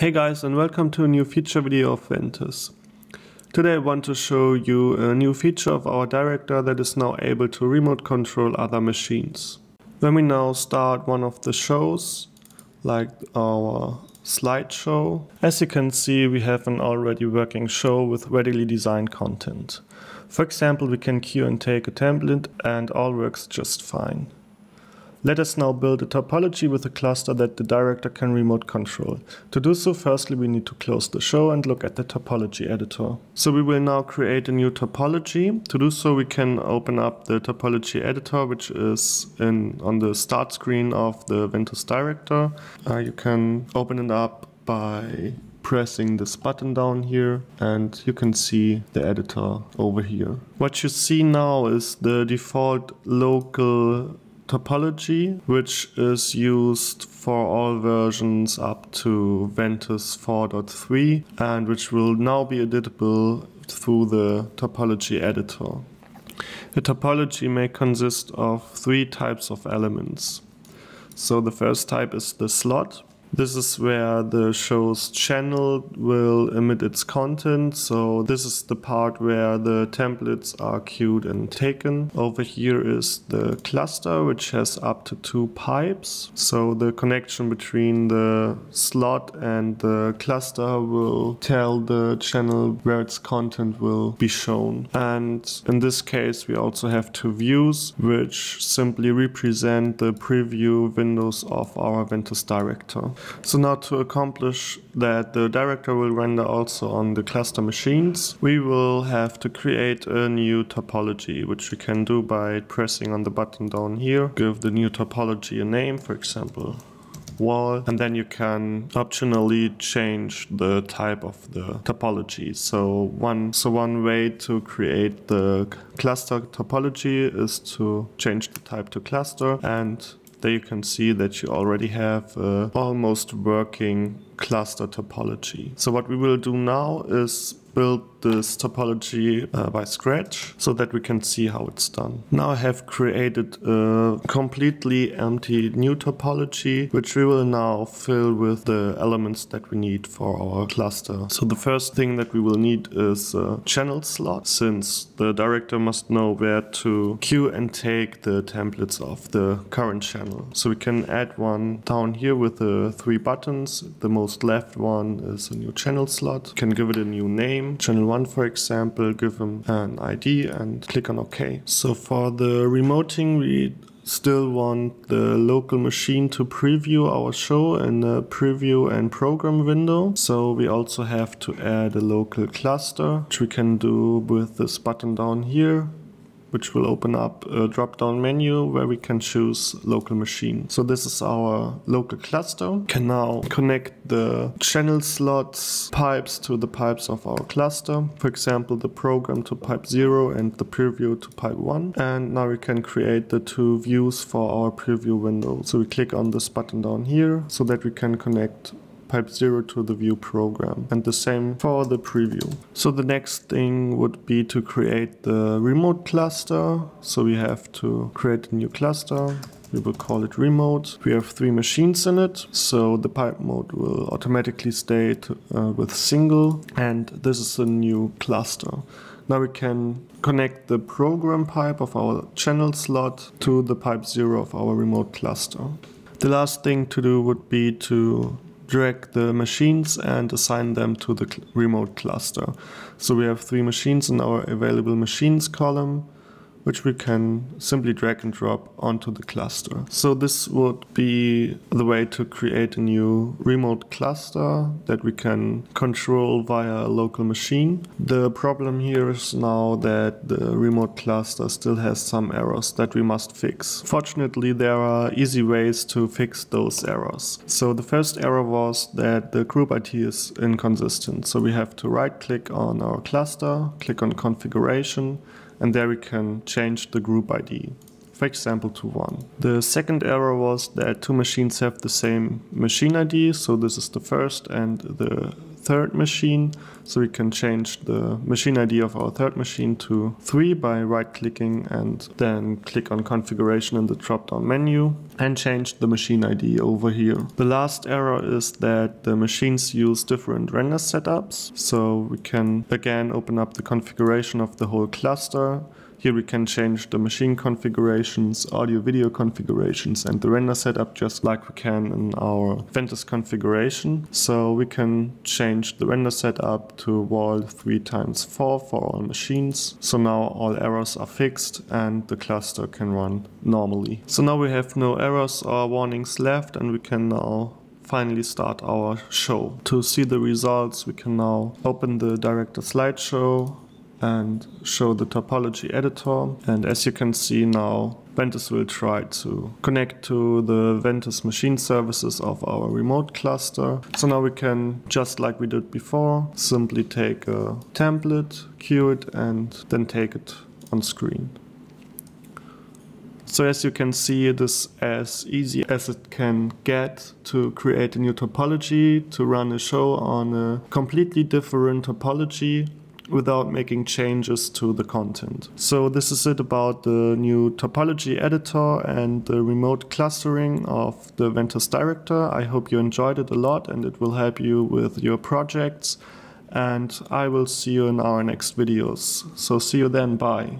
Hey guys and welcome to a new feature video of Ventuz. Today I want to show you a new feature of our director that is now able to remote control other machines. When we now start one of the shows, like our slideshow, as you can see we have an already working show with readily designed content. For example, we can queue and take a template and all works just fine. Let us now build a topology with a cluster that the director can remote control. To do so, firstly we need to close the show and look at the topology editor. So we will now create a new topology. To do so, we can open up the topology editor, which is in on the start screen of the Ventuz director. Uh, you can open it up by pressing this button down here and you can see the editor over here. What you see now is the default local topology, which is used for all versions up to Ventuz 4.3 and which will now be editable through the topology editor. The topology may consist of three types of elements. So the first type is the slot, this is where the show's channel will emit its content. So this is the part where the templates are queued and taken. Over here is the cluster, which has up to two pipes. So the connection between the slot and the cluster will tell the channel where its content will be shown. And in this case, we also have two views, which simply represent the preview windows of our Ventuz director. So now to accomplish that the director will render also on the cluster machines, we will have to create a new topology, which we can do by pressing on the button down here. Give the new topology a name, for example, wall. And then you can optionally change the type of the topology. So one so one way to create the cluster topology is to change the type to cluster and there you can see that you already have a almost working cluster topology. So what we will do now is build this topology uh, by scratch so that we can see how it's done. Now I have created a completely empty new topology which we will now fill with the elements that we need for our cluster. So the first thing that we will need is a channel slot since the director must know where to queue and take the templates of the current channel. So we can add one down here with the three buttons. The most left one is a new channel slot. can give it a new name. Channel one, for example, give them an ID and click on OK. So for the remoting, we still want the local machine to preview our show in the preview and program window. So we also have to add a local cluster, which we can do with this button down here which will open up a drop-down menu where we can choose local machine. So this is our local cluster. Can now connect the channel slots pipes to the pipes of our cluster. For example, the program to pipe 0 and the preview to pipe 1. And now we can create the two views for our preview window. So we click on this button down here so that we can connect pipe 0 to the view program and the same for the preview. So the next thing would be to create the remote cluster. So we have to create a new cluster. We will call it remote. We have three machines in it, so the pipe mode will automatically stay uh, with single, and this is a new cluster. Now we can connect the program pipe of our channel slot to the pipe zero of our remote cluster. The last thing to do would be to drag the machines and assign them to the cl remote cluster. So we have three machines in our available machines column which we can simply drag and drop onto the cluster. So this would be the way to create a new remote cluster that we can control via a local machine. The problem here is now that the remote cluster still has some errors that we must fix. Fortunately, there are easy ways to fix those errors. So the first error was that the group ID is inconsistent. So we have to right click on our cluster, click on configuration, and there we can change the group ID, for example to 1. The second error was that two machines have the same machine ID, so this is the first and the third machine. So we can change the machine ID of our third machine to 3 by right clicking and then click on configuration in the drop down menu and change the machine ID over here. The last error is that the machines use different render setups. So we can again open up the configuration of the whole cluster here we can change the machine configurations, audio video configurations and the render setup just like we can in our Ventuz configuration. So we can change the render setup to wall 3 times 4 for all machines. So now all errors are fixed and the cluster can run normally. So now we have no errors or warnings left and we can now finally start our show. To see the results we can now open the director slideshow and show the topology editor. And as you can see now, Ventuz will try to connect to the Ventuz machine services of our remote cluster. So now we can, just like we did before, simply take a template, queue it, and then take it on screen. So as you can see, it is as easy as it can get to create a new topology, to run a show on a completely different topology without making changes to the content. So this is it about the new topology editor and the remote clustering of the Ventuz Director. I hope you enjoyed it a lot and it will help you with your projects. And I will see you in our next videos. So see you then, bye.